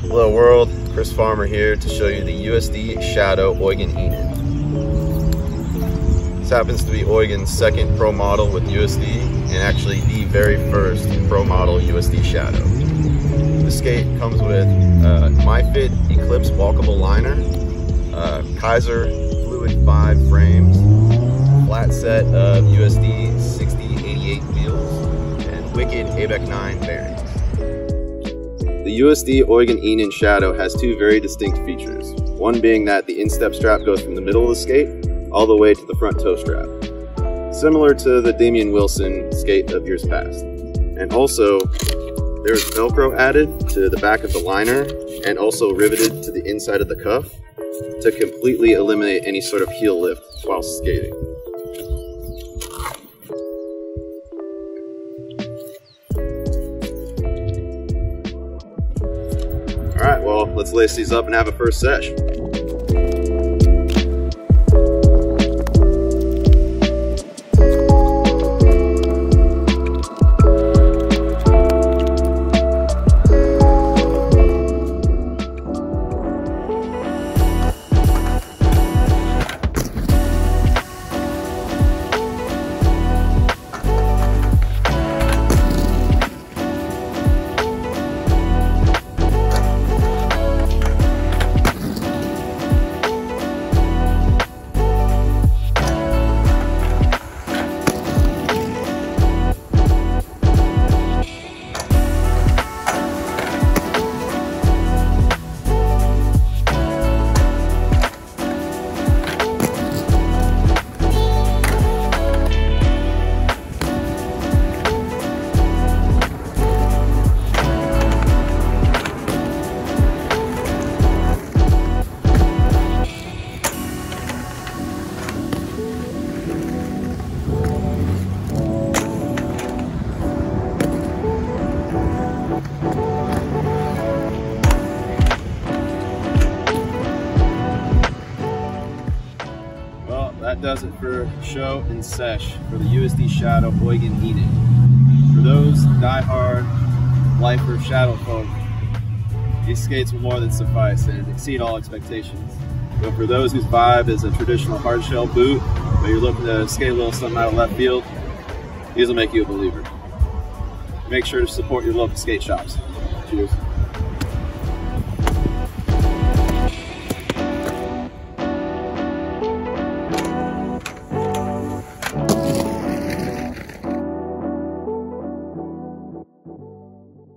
Hello world, Chris Farmer here to show you the USD Shadow Eugen Enin. This happens to be Eugen's second pro model with USD and actually the very first pro model USD Shadow. The skate comes with uh, MyFit Eclipse walkable liner, uh, Kizer Fluid 5 frames, flat set of USD 6088 wheels, and Wicked ABEC 9 bearings. The USD Eugen Enin Shadow has two very distinct features. One being that the instep strap goes from the middle of the skate all the way to the front toe strap, similar to the Damian Wilson skate of years past. And also, there's Velcro added to the back of the liner and also riveted to the inside of the cuff to completely eliminate any sort of heel lift while skating. Let's lace these up and have a first sesh. That does it for show and sesh for the USD Shadow Eugen Enin. For those die-hard lifer Shadow folk, these skates will more than suffice and exceed all expectations. But for those whose vibe is a traditional hard shell boot, but you're looking to skate a little something out of left field, these will make you a believer. Make sure to support your local skate shops. Cheers.